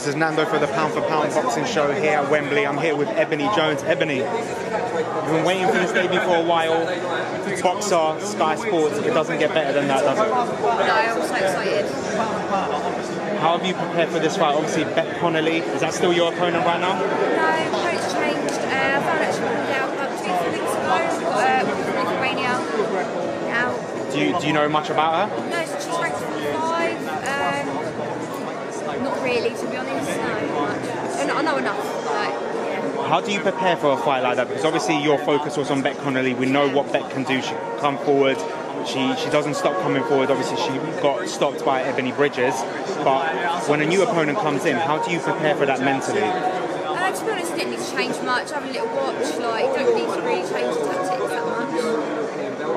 This is Nando for the Pound for Pound boxing show here at Wembley. I'm here with Ebonie Jones. Ebonie, you've been waiting for this debut for a while. Boxxer, Sky Sports, it doesn't get better than that, does it? No, I'm so excited. How have you prepared for this fight? Obviously, Beck Connolly, is that still your opponent right now? No, coach changed. Uh, I found actually pulled out about two, three weeks ago. Got uh, Lithuania. Now, Do you, do you know much about her? no, so she's ranked 45. Um, not really, to be honest. No, I know enough. Like. How do you prepare for a fight like that? Because obviously your focus was on Beck Connolly. We know what Beck can do. She can come forward. She she doesn't stop coming forward. Obviously she got stopped by Ebanie Bridges. But when a new opponent comes in, how do you prepare for that mentally? Uh, to be honest, I didn't need to change much. I Have a little watch. Like, don't need to really change the tactics that much.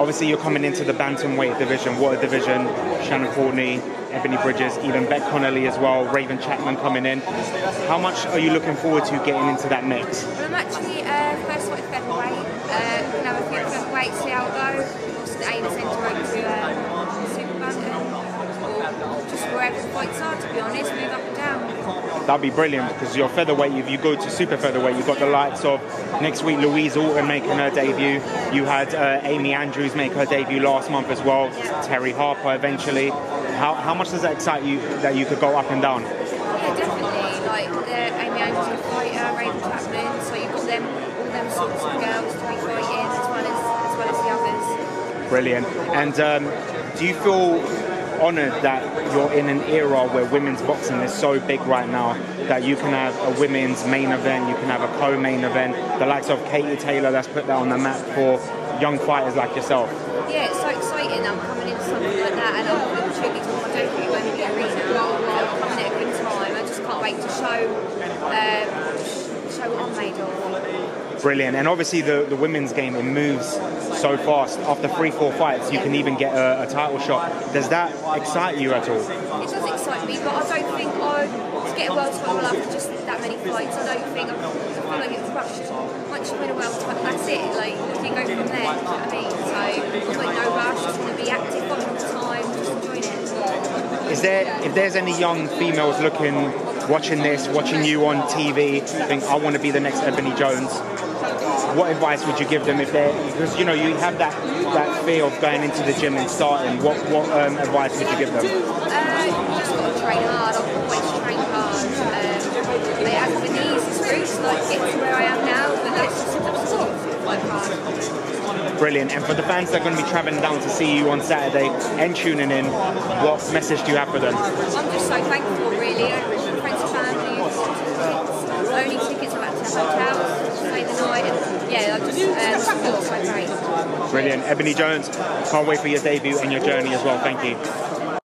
Obviously you're coming into the bantamweight division. What a division! Shannon Courtney, Ebanie Bridges, even Beck Connolly as well. Raven Chapman coming in. How much are you looking forward to getting into that mix? I'm actually uh, first featherweight. Uh, have see how it goes. Aim then to go to uh, super bantam or just wherever the fights are. To be honest, move up and down. That'd be brilliant because you're featherweight. If you go to super featherweight, you've got the likes of next week Louise Alton making her debut. You had uh, Amy Andrews make her debut last month as well. Terri Harper eventually. How, how much does that excite you that you could go up and down? Yeah, definitely. Like the Amy Andrews fighter, Raven Chapman. So you've got them, all them sorts of girls to be fighting as well as as well as the others. Brilliant. And um, do you feel honoured that you're in an era where women's boxing is so big right now that you can have a women's main event, you can have a co-main event, the likes of Katie Taylor that's put that on the map for young fighters like yourself. Yeah, it's so exciting. I'm coming into something like that, and I've got the opportunity to my debut at Wembley Arena. I'm coming at a good time. I just can't wait to show um, show what I'm made of. Brilliant. And obviously the, the women's game, it moves so fast. After three, four fights, you can even get a, a title shot. Does that excite you at all? It does excite me, but I don't think I to get a world title after just that many fights. I don't think I feel like it's rushed. Once you win a world title, that's it. Like you go from there. You know what I mean? So I've got no rush. Just want to be active, got enough time, just enjoying it. Is there, if there's any young females looking, watching this, watching you on TV, think I want to be the next Ebonie Jones, what advice would you give them if they're, because you know, you have that, that fear of going into the gym and starting, what, what um, advice would you give them? Uh, you just got to train hard. I've always trained hard. Um, it hasn't been the easiest to like get to where I am now, but that's just sort of worked hard. Brilliant. And for the fans that are going to be travelling down to see you on Saturday and tuning in, what message do you have for them? I'm just so thankful, really. Friends and family, tickets, only tickets back to the hotel, stay the night, and yeah, I just um, feel so great. Brilliant. Ebonie Jones, can't wait for your debut and your journey as well. Thank you.